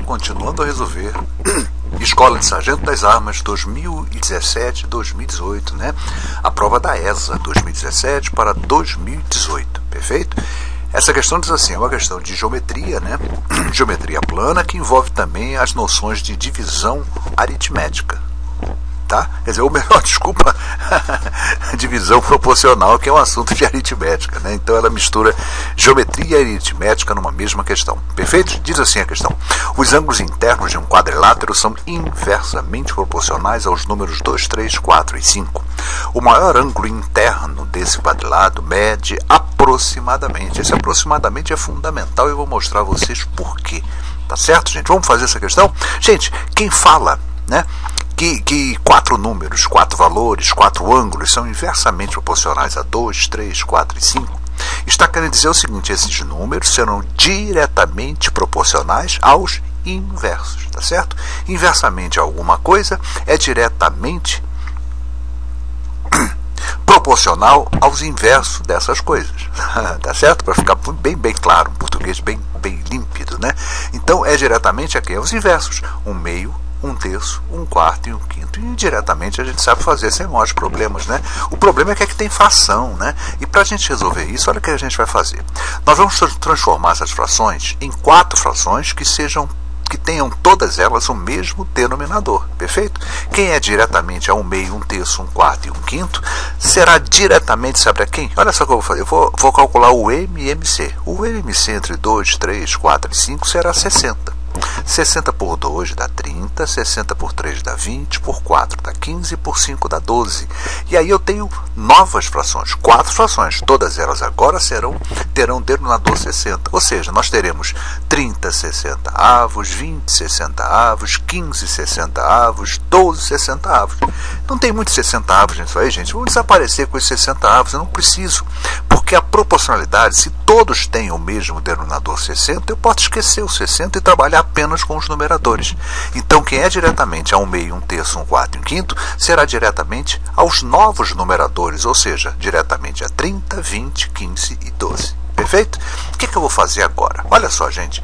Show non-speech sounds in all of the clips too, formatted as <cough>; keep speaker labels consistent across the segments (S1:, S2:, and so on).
S1: continuando a resolver. <clears throat> Escola de Sargento das Armas 2017-2018, né? A prova da ESA 2017 para 2018, perfeito? Essa questão diz assim, é uma questão de geometria, né? <clears throat> Geometria plana que envolve também as noções de divisão aritmética, tá? Quer dizer, ou melhor, <laughs> desculpa, <laughs> divisão proporcional, que é um assunto de aritmética, né? Então ela mistura geometria e aritmética numa mesma questão. Perfeito? Diz assim a questão. Os ângulos internos de um quadrilátero são inversamente proporcionais aos números 2, 3, 4 e 5. O maior ângulo interno desse quadrilátero mede aproximadamente. Esse aproximadamente é fundamental e eu vou mostrar a vocês por quê. Tá certo, gente? Vamos fazer essa questão? Gente, quem fala, né? Que, que quatro números, quatro valores, quatro ângulos são inversamente proporcionais a 2, 3, 4 e 5, está querendo dizer o seguinte: esses números serão diretamente proporcionais aos inversos, tá certo? Inversamente alguma coisa é diretamente <coughs> proporcional aos inversos dessas coisas, <laughs> tá certo? Para ficar bem bem claro, um português bem bem límpido, né? Então é diretamente aqui aos inversos, um meio um terço, um quarto e um quinto. E diretamente a gente sabe fazer sem maiores problemas, né? O problema é que, é que tem fração, né? E para a gente resolver isso, olha o que a gente vai fazer. Nós vamos transformar essas frações em quatro frações que sejam que tenham todas elas o mesmo denominador, perfeito? Quem é diretamente a um meio, um terço, um quarto e um quinto, será diretamente, sabe a quem? Olha só o que eu vou fazer, eu vou, vou calcular o MMC. O MMC entre 2, 3, 4 e 5 será 60. 60 por 2 dá 30, 60 por 3 dá 20, por 4 dá 15, por 5 dá 12. E aí eu tenho novas frações, quatro frações, todas elas agora serão terão denominador 60. Ou seja, nós teremos 30 60 avos, 20 60 avos, 15 60 avos, 12 60 avos. Não tem muitos 60 avos nisso aí, gente. Vamos desaparecer com esses 60 avos, eu não preciso. Porque a proporcionalidade, se todos têm o mesmo denominador 60, eu posso esquecer o 60 e trabalhar apenas com os numeradores. Então, quem é diretamente a um meio, um terço, um quarto e um quinto, será diretamente aos novos numeradores, ou seja, diretamente a 30, 20, 15 e 12. Perfeito? O que, que eu vou fazer agora? Olha só, gente.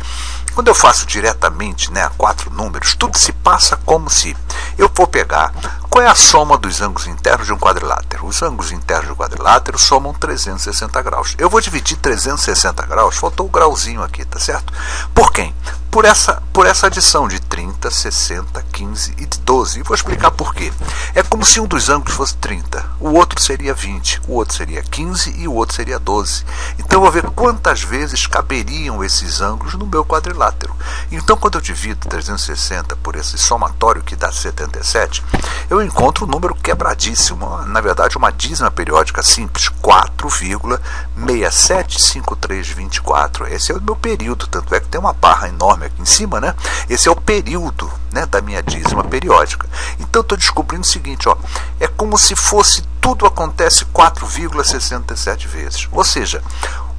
S1: Quando eu faço diretamente né, a quatro números, tudo se passa como se eu for pegar qual é a soma dos ângulos internos de um quadrilátero. Os ângulos internos de um quadrilátero somam 360 graus. Eu vou dividir 360 graus, faltou o grauzinho aqui, tá certo? Por quem? por essa, por essa adição de 30, 60, 15 e 12. E vou explicar por quê. É como se um dos ângulos fosse 30, o outro seria 20, o outro seria 15 e o outro seria 12. Então eu vou ver quantas vezes caberiam esses ângulos no meu quadrilátero. Então quando eu divido 360 por esse somatório que dá 77, eu encontro um número quebradíssimo, na verdade uma dízima periódica simples, 4,675324. Esse é o meu período, tanto é que tem uma barra enorme aqui em cima, né? Esse é o período né, da minha dízima periódica. Então estou descobrindo o seguinte, ó, é como se fosse tudo acontece 4,67 vezes. Ou seja,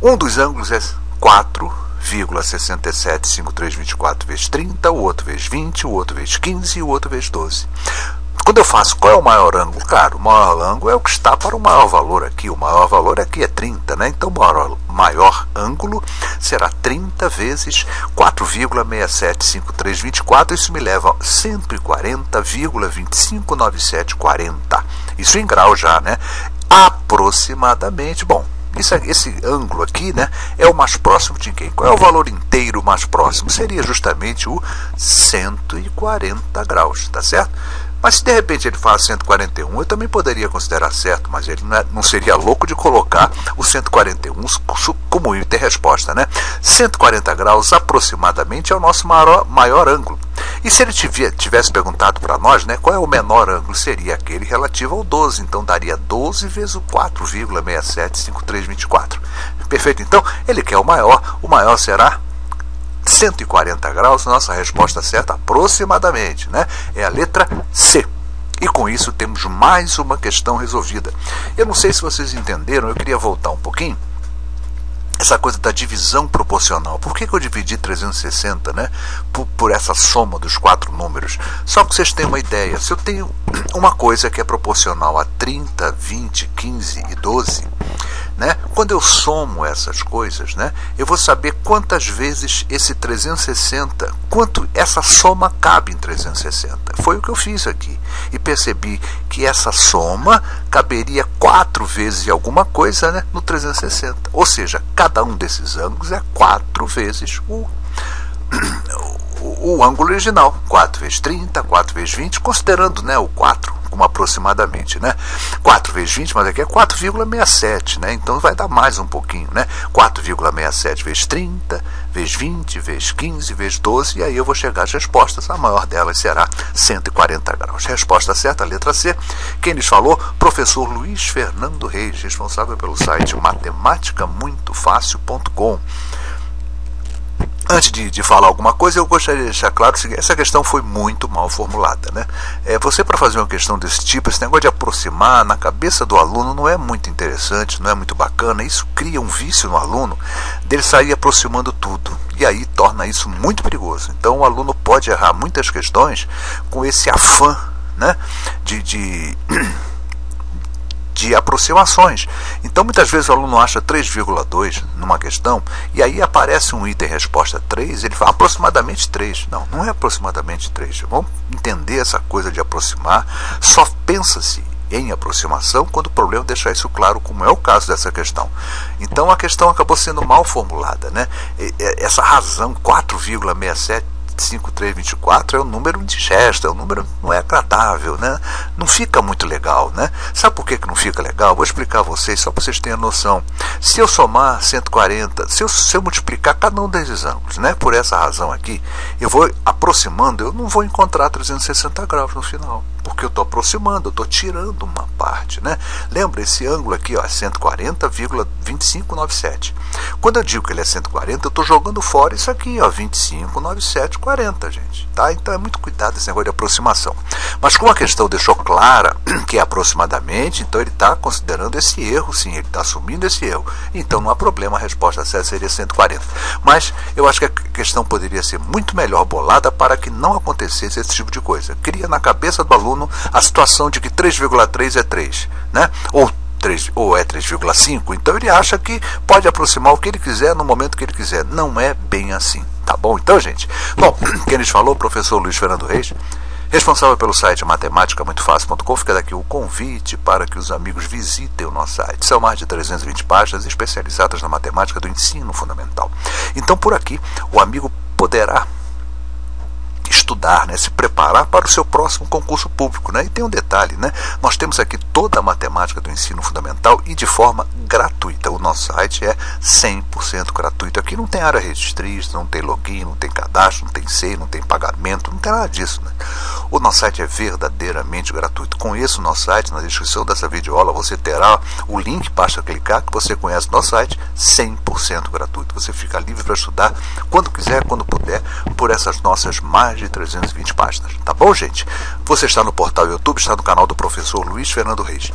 S1: um dos ângulos é 4,675324 vezes 30, o outro vezes 20, o outro vezes 15 e o outro vezes 12. Quando eu faço qual é o maior ângulo? Claro, o maior ângulo é o que está para o maior valor aqui. O maior valor aqui é 30, né? Então o maior, maior ângulo será 30 vezes 4,675324. Isso me leva a 140,259740. Isso em grau já, né? Aproximadamente. Bom, isso, esse ângulo aqui né, é o mais próximo de quem? Qual é o valor inteiro mais próximo? Seria justamente o 140 graus, tá certo? Mas se de repente ele fala 141, eu também poderia considerar certo, mas ele não, é, não seria louco de colocar o 141 como item resposta, né? 140 graus aproximadamente é o nosso maior, maior ângulo. E se ele tivesse perguntado para nós, né, qual é o menor ângulo? Seria aquele relativo ao 12, então daria 12 vezes o 4,675324. Perfeito? Então, ele quer o maior, o maior será 140 graus, nossa resposta certa aproximadamente, né? É a letra C. E com isso temos mais uma questão resolvida. Eu não sei se vocês entenderam, eu queria voltar um pouquinho. Essa coisa da divisão proporcional. Por que, que eu dividi 360 né, por, por, essa soma dos quatro números? Só que vocês tenham uma ideia. Se eu tenho uma coisa que é proporcional a 30, 20, 15 e 12, né? Quando eu somo essas coisas, né, eu vou saber quantas vezes esse 360, quanto essa soma cabe em 360. Foi o que eu fiz aqui. E percebi que essa soma caberia quatro vezes alguma coisa né, no 360. Ou seja, cada um desses ângulos é quatro vezes o, o, ângulo original. 4 vezes 30, 4 vezes 20, considerando né, o 4 como aproximadamente, né? 4 vezes 20, mas aqui é 4,67, né? Então vai dar mais um pouquinho, né? 4,67 vezes 30, vezes 20, vezes 15, vezes 12, e aí eu vou chegar às respostas. A maior delas será 140 graus. Resposta certa, letra C. Quem lhes falou? Professor Luiz Fernando Reis, responsável pelo site matematicamuitofácil.com. Antes de, de, falar alguma coisa, eu gostaria de deixar claro que essa questão foi muito mal formulada. Né? É, você, para fazer uma questão desse tipo, esse negócio de aproximar na cabeça do aluno não é muito interessante, não é muito bacana. Isso cria um vício no aluno dele sair aproximando tudo. E aí torna isso muito perigoso. Então, o aluno pode errar muitas questões com esse afã né, de, de <clears throat> de aproximações. Então, muitas vezes o aluno acha 3,2 numa questão e aí aparece um item resposta 3, ele fala aproximadamente 3. Não, não é aproximadamente 3. Vamos entender essa coisa de aproximar. Só pensa-se em aproximação quando o problema deixar isso claro, como é o caso dessa questão. Então a questão acabou sendo mal formulada, né? Essa razão 4,67 5324 é um número de gesto, é um número não é agradável, né? Não fica muito legal, né? Sabe por que, que não fica legal? Vou explicar a vocês, só para vocês terem noção. Se eu somar 140, se eu, se eu multiplicar cada um desses ângulos, né? Por essa razão aqui, eu vou aproximando, eu não vou encontrar 360 graus no final porque eu estou aproximando, eu estou tirando uma parte. Né? Lembra, esse ângulo aqui ó, é 140,2597. Quando eu digo que ele é 140, eu estou jogando fora isso aqui, ó, 259740, gente. Tá? Então é muito cuidado esse negócio de aproximação. Mas como a questão deixou clara <clears throat> que é aproximadamente, então ele está considerando esse erro, sim, ele está assumindo esse erro. Então não há problema, a resposta certa seria 140. Mas eu acho que a questão poderia ser muito melhor bolada para que não acontecesse esse tipo de coisa. Cria na cabeça do aluno a situação de que 3,3 é 3, né? ou 3, ou é 3,5, então ele acha que pode aproximar o que ele quiser no momento que ele quiser. Não é bem assim, tá bom? Então, gente, bom, <clears throat> quem lhes falou, o professor Luiz Fernando Reis, responsável pelo site matemáticamuitofácil.com, fica daqui o convite para que os amigos visitem o nosso site. São mais de 320 páginas especializadas na matemática do ensino fundamental. Então, por aqui, o amigo poderá estudar, né, se preparar para o seu próximo concurso público. Né? E tem um detalhe, né? nós temos aqui toda a matemática do ensino fundamental e de forma gratuita. O nosso site é 100% gratuito. Aqui não tem área registrista, não tem login, não tem cadastro, não tem SEI, não tem pagamento, não tem nada disso. Né? O nosso site é verdadeiramente gratuito. Conheça o nosso site, na descrição dessa videoaula você terá o link, basta clicar que você conhece o nosso site 100% gratuito. Você fica livre para estudar quando quiser, quando puder, por essas nossas mais de 320 páginas. Tá bom, gente? Você está no portal YouTube, está no canal do professor Luiz Fernando Reis.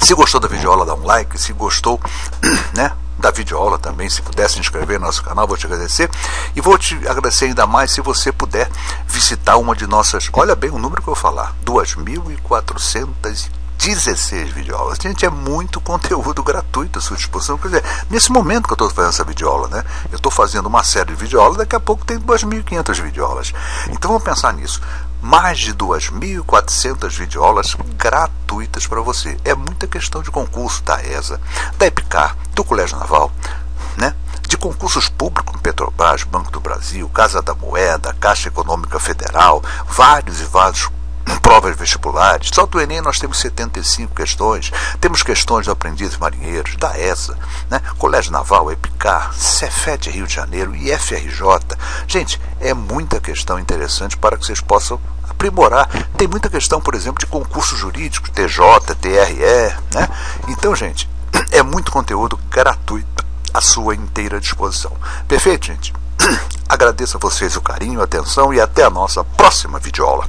S1: Se gostou da videoaula, dá um like. Se gostou, <clears throat> né? Da videoaula também, se puder se inscrever no nosso canal, vou te agradecer. E vou te agradecer ainda mais se você puder visitar uma de nossas, olha bem o número que eu vou falar, 2.400 16 videoaulas. Gente, é muito conteúdo gratuito à sua disposição. Quer dizer, nesse momento que eu estou fazendo essa videoaula, né? Eu estou fazendo uma série de videoaulas, daqui a pouco tem 2.500 videoaulas. Então vamos pensar nisso. Mais de 2.400 videoaulas gratuitas para você. É muita questão de concurso da ESA, da EPICAR, do Colégio Naval, né? de concursos públicos, Petrobras, Banco do Brasil, Casa da Moeda, Caixa Econômica Federal, vários e vários <clears throat> provas vestibulares. Só do Enem nós temos 75 questões. Temos questões do Aprendiz Marinheiros, da ESA, né? Colégio Naval, EPICAR, Cefet Rio de Janeiro e FRJ. Gente, é muita questão interessante para que vocês possam aprimorar. Tem muita questão, por exemplo, de concurso jurídico, TJ, TRE, né? Então, gente, é muito conteúdo gratuito à sua inteira disposição. Perfeito, gente? <clears throat> Agradeço a vocês o carinho, a atenção e até a nossa próxima videoaula.